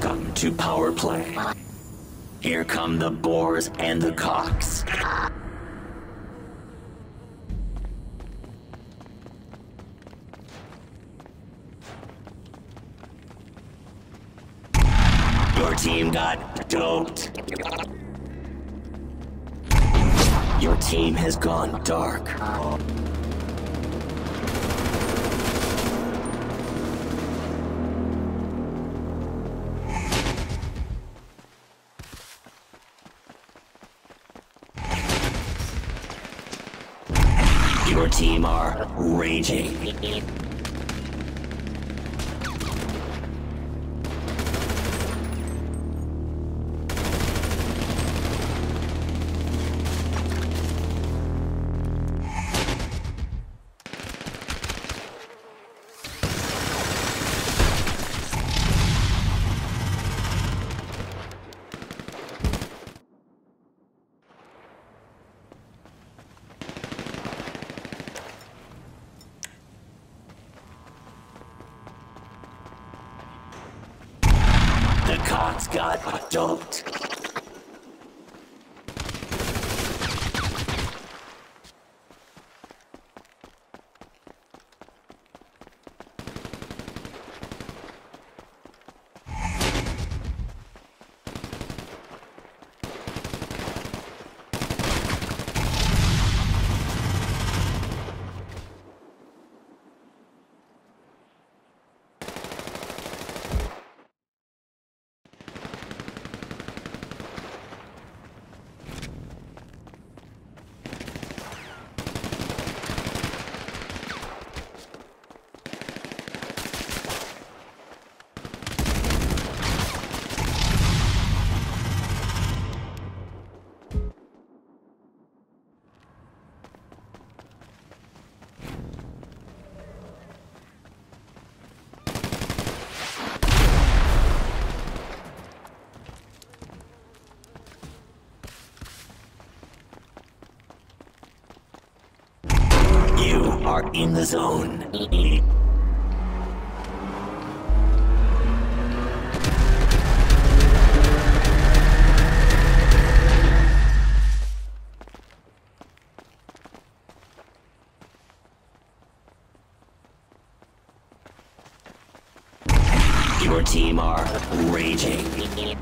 Welcome to Power Play. Here come the boars and the cocks. Your team got doped. Your team has gone dark. Your team are raging. Cocks got doped. You are in the zone. Your team are raging.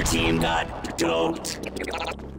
Your team got doped.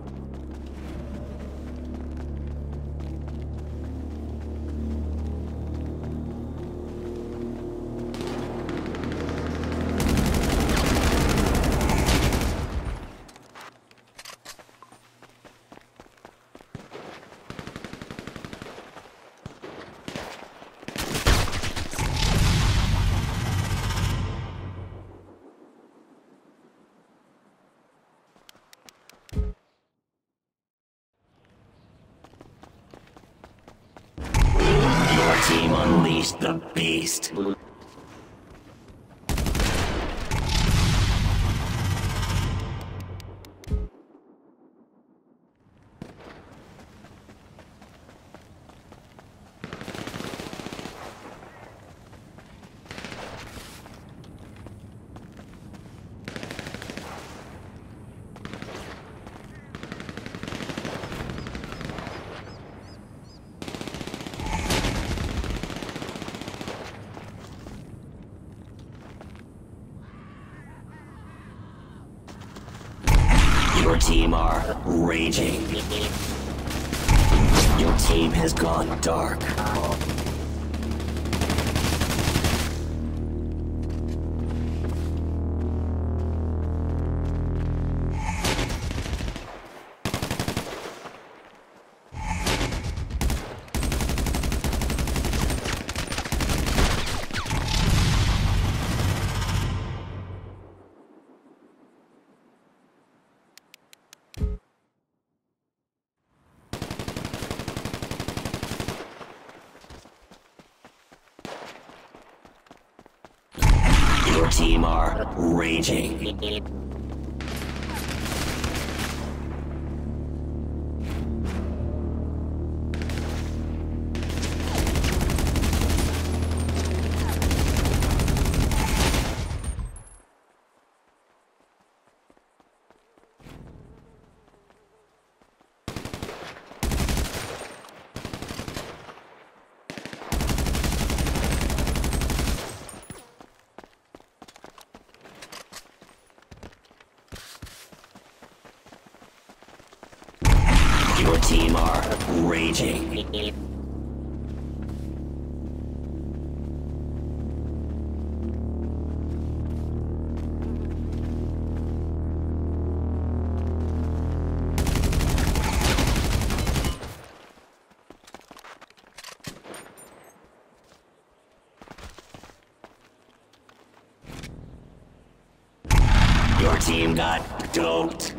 Team unleashed the beast. Your team are raging. Your team has gone dark. Team are raging. Your team are raging. Your team got doped.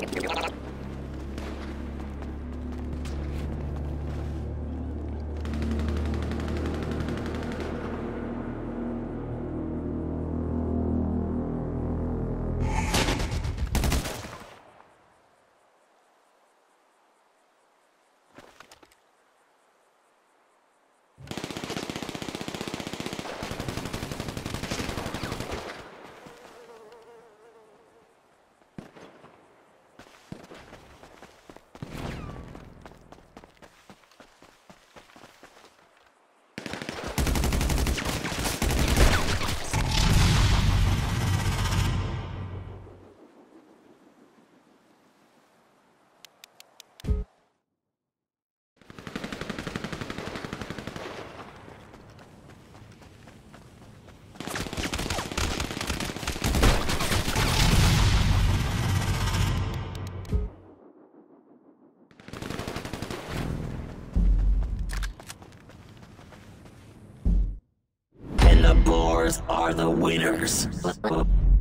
Boars are the winners.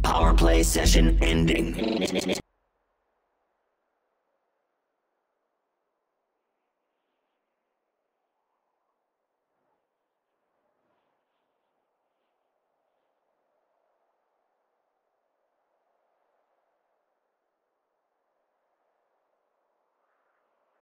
Power play session ending.